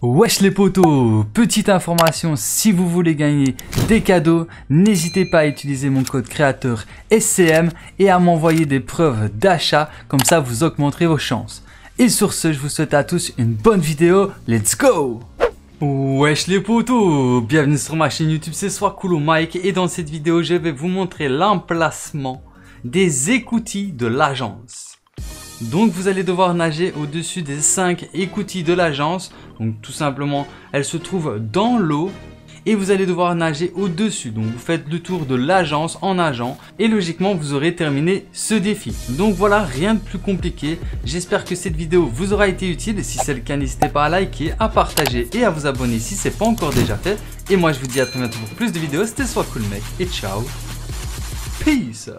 Wesh les potos, petite information, si vous voulez gagner des cadeaux, n'hésitez pas à utiliser mon code créateur SCM et à m'envoyer des preuves d'achat, comme ça vous augmenterez vos chances. Et sur ce, je vous souhaite à tous une bonne vidéo, let's go Wesh les potos, bienvenue sur ma chaîne YouTube, c'est Coolo Mike et dans cette vidéo je vais vous montrer l'emplacement des écoutilles de l'agence. Donc vous allez devoir nager au-dessus des 5 écoutilles de l'agence. Donc tout simplement, elles se trouvent dans l'eau et vous allez devoir nager au-dessus. Donc vous faites le tour de l'agence en nageant et logiquement vous aurez terminé ce défi. Donc voilà, rien de plus compliqué. J'espère que cette vidéo vous aura été utile. Si c'est le cas, n'hésitez pas à liker, à partager et à vous abonner si ce n'est pas encore déjà fait. Et moi je vous dis à très bientôt pour plus de vidéos. C'était soit cool mec et ciao. Peace.